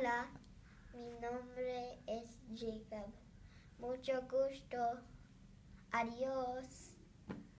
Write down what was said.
Hola, mi nombre es Jacob. Mucho gusto. Adiós.